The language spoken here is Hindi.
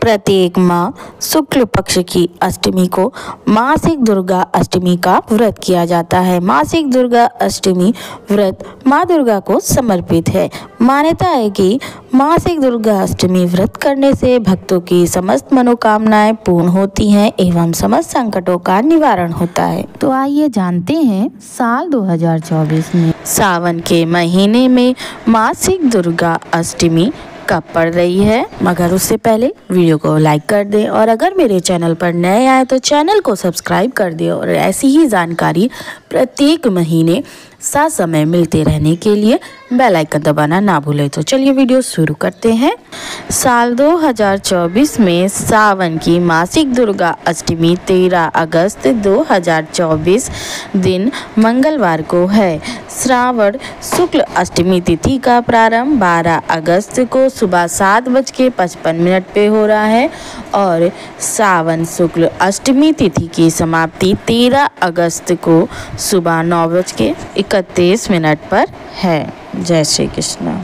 प्रत्येक माह शुक्ल पक्ष की अष्टमी को मासिक दुर्गा अष्टमी का व्रत किया जाता है। मासिक दुर्गा अष्टमी व्रत माँ दुर्गा को समर्पित है। मान्यता है कि मासिक दुर्गा अष्टमी व्रत करने से भक्तों की समस्त मनोकामनाएँ पूर्ण होती हैं एवं समस्त संकटों का निवारण होता है। तो आइए जानते हैं साल 2024 में सावन के महीने में मासिक दुर्गा अष्टमी कब पड़ रही है, मगर उससे पहले वीडियो को लाइक कर दें और अगर मेरे चैनल पर नए आए तो चैनल को सब्सक्राइब कर दें और ऐसी ही जानकारी प्रत्येक महीने साथ समय मिलते रहने के लिए बेल आइकन दबाना ना भूलें। तो चलिए वीडियो शुरू करते हैं। साल 2024 में सावन की मासिक दुर्गा अष्टमी 13 अगस्त 2024 दिन मंगलवार को है। श्रावण शुक्ल अष्टमी तिथि का प्रारंभ 12 अगस्त को सुबह सात बज के पचपन मिनट पे हो रहा है और सावन शुक्ल अष्टमी तिथि की समाप्ति 13 अगस्त को सुबह नौ बज के इकतीस मिनट पर है। जय श्री कृष्ण।